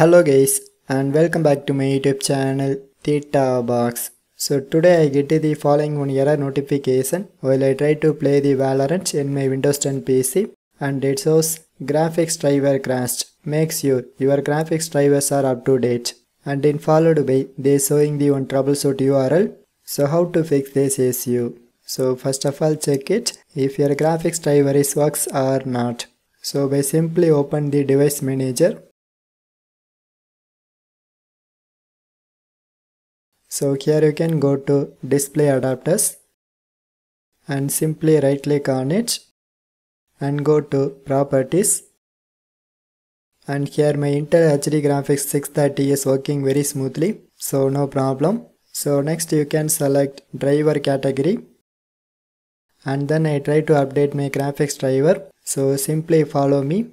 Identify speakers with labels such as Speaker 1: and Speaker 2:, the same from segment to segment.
Speaker 1: Hello guys and welcome back to my YouTube channel Theta Box. So today I get the following one error notification while I try to play the Valorant in my Windows 10 PC and it shows graphics driver crashed. Make sure your graphics drivers are up to date and then followed by they showing the one troubleshoot URL. So how to fix this issue? So first of all check it if your graphics driver is works or not. So by simply open the device manager So here you can go to display adapters and simply right click on it and go to properties. And here my Intel HD graphics 630 is working very smoothly. So no problem. So next you can select driver category. And then I try to update my graphics driver. So simply follow me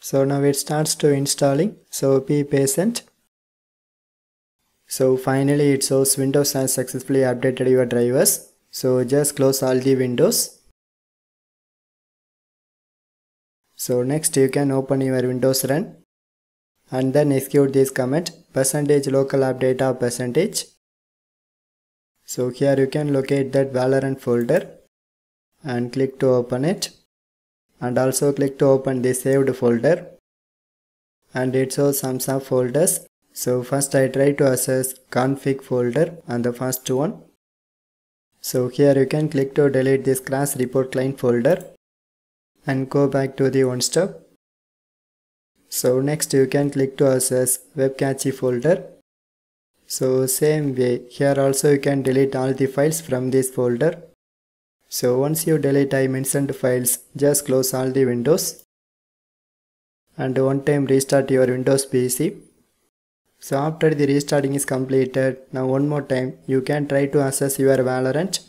Speaker 1: So now it starts to installing. So be patient. So finally it shows Windows has successfully updated your drivers. So just close all the windows. So next you can open your Windows run and then execute this command percentage local app data percentage. So here you can locate that Valorant folder and click to open it and also click to open the saved folder. And it shows some sub folders. So first I try to access config folder and the first one. So here you can click to delete this crash report client folder and go back to the one step so next you can click to access webcache folder. So same way here also you can delete all the files from this folder so once you delete I mentioned files, just close all the windows and one time restart your Windows PC. So after the restarting is completed, now one more time you can try to access your Valorant.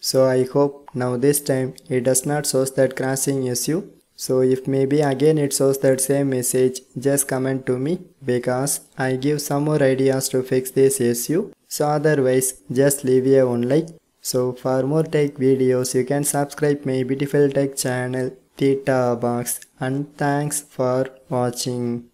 Speaker 1: So I hope now this time it does not show that crashing issue. So if maybe again it shows that same message, just comment to me because I give some more ideas to fix this issue. So otherwise just leave a one like. So for more tech videos you can subscribe my beautiful tech channel Theta Box and thanks for watching.